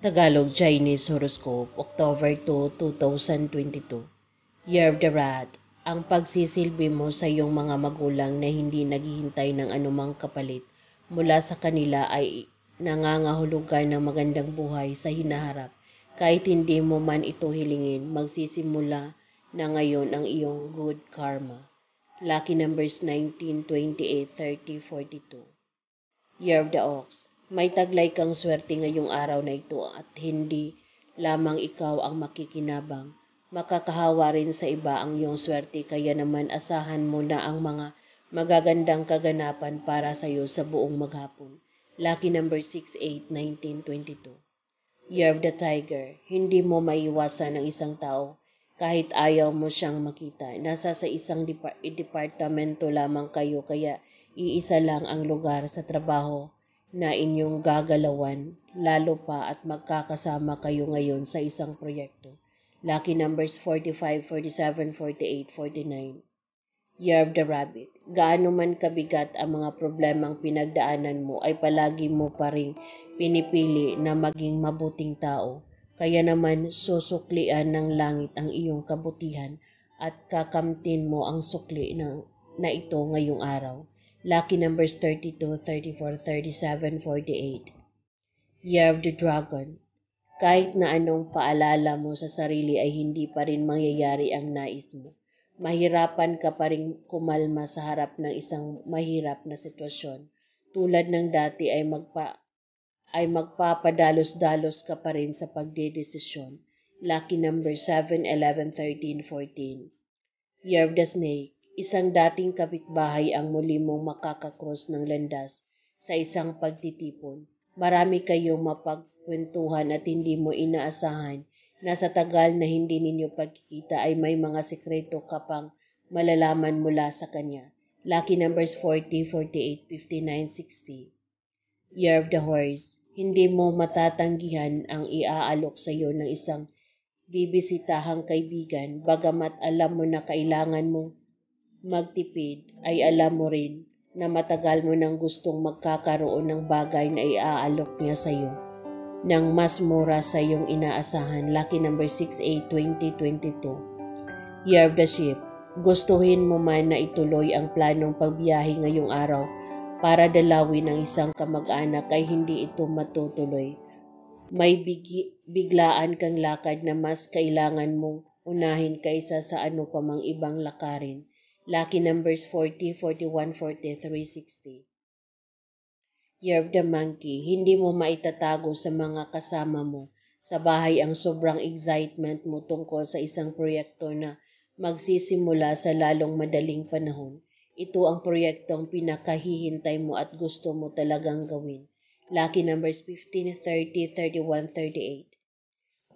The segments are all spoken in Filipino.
Tagalog Chinese Horoscope, October 2, 2022. Year of the Rat, ang pagsisilbi mo sa iyong mga magulang na hindi naghihintay ng anumang kapalit mula sa kanila ay nangangahulugan ng magandang buhay sa hinaharap. Kahit hindi mo man ito hilingin, magsisimula na ngayon ang iyong good karma. Lucky numbers 19, 28, 30, 42. Year of the Ox. May taglay kang swerte ngayong araw na ito at hindi lamang ikaw ang makikinabang. Makakahawa rin sa iba ang iyong swerte kaya naman asahan mo na ang mga magagandang kaganapan para sa iyo sa buong maghapon. Lucky number 6, 8, 19, 22. Year of the Tiger. Hindi mo maiwasan ang isang tao kahit ayaw mo siyang makita. Nasa sa isang depar- departamento lamang kayo kaya iisa lang ang lugar sa trabaho na inyong gagalawan, lalo pa at magkakasama kayo ngayon sa isang proyekto. Lucky numbers 45, 47, 48, 49. Year of the Rabbit. Gaano man kabigat ang mga problemang pinagdaanan mo ay palagi mo pa rin pinipili na maging mabuting tao. Kaya naman susuklian ng langit ang iyong kabutihan at kakamtin mo ang sukli na, na ito ngayong araw. Lucky numbers 32, 34, 37, 48. Year of the Dragon. Kahit na anong paalala mo sa sarili ay hindi pa rin mangyayari ang nais mo. Mahirapan ka pa rin kumalma sa harap ng isang mahirap na sitwasyon. Tulad ng dati ay magpa ay magpapadalos-dalos ka pa rin sa pagdedesisyon. Lucky number 7, 11, 13, 14. Year of the Snake. Isang dating kapitbahay ang muli mong makakakross ng landas sa isang pagtitipon. Marami kayong mapagkwentuhan at hindi mo inaasahan na sa tagal na hindi ninyo pagkikita ay may mga sekreto ka pang malalaman mula sa kanya. Lucky numbers 40, 48, 59, 60. Year of the Horse. Hindi mo matatanggihan ang iaalok sa iyo ng isang bibisitahang kaibigan, bagamat alam mo na kailangan mong magtipid, ay alam mo rin na matagal mo nang gustong magkakaroon ng bagay na iaalok niya sa iyo ng mas mura sa iyong inaasahan. Lucky number 68, 2022. Year of the Ship. Gustuhin mo man na ituloy ang planong pagbiyahe ngayong araw para dalawin ang isang kamag-anak ay hindi ito matutuloy. May bigi, biglaan kang lakad na mas kailangan mong unahin kaysa sa ano pa mang ibang lakarin. Lucky numbers 40, 41, 43, 60. Year of the Monkey, hindi mo maitatago sa mga kasama mo sa bahay ang sobrang excitement mo tungkol sa isang proyekto na magsisimula sa lalong madaling panahon. Ito ang proyektong pinakahihintay mo at gusto mo talagang gawin. Lucky numbers 15, 30, 31, 38.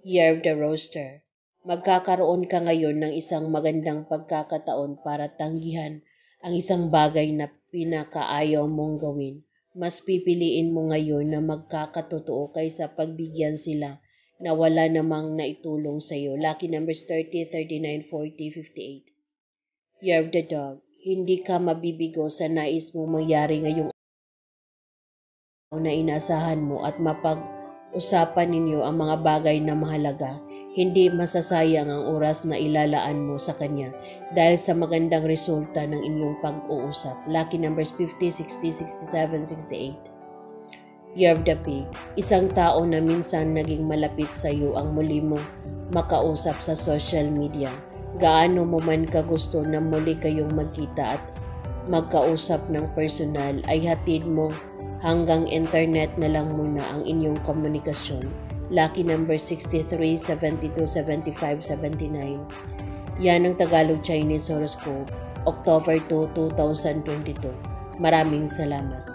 Year of the Roaster. Magkakaroon ka ngayon ng isang magandang pagkakataon para tanggihan ang isang bagay na pinakaayaw mong gawin. Mas pipiliin mo ngayon na magkakatotoo kaysa pagbigyan sila na wala namang naitulong sa iyo. Lucky numbers 30, 39, 40, 58. Year the Dog. Hindi ka mabibigo sa nais mo mangyari ngayong na inasahan mo at mapag-usapan ninyo ang mga bagay na mahalaga. Hindi masasayang ang oras na ilalaan mo sa kanya dahil sa magandang resulta ng inyong pag-uusap. Lucky numbers 50, 60, 67, 68. Year of the Pig. Isang tao na minsan naging malapit sa iyo ang muli mong makausap sa social media. Gaano mo man kagusto na muli kayong magkita at magkausap ng personal ay hatid mo hanggang internet na lang muna ang inyong komunikasyon. Lucky number 63, 72, 75, 79. Yan ang Tagalog Chinese Horoscope, October 2, 2022. Maraming salamat.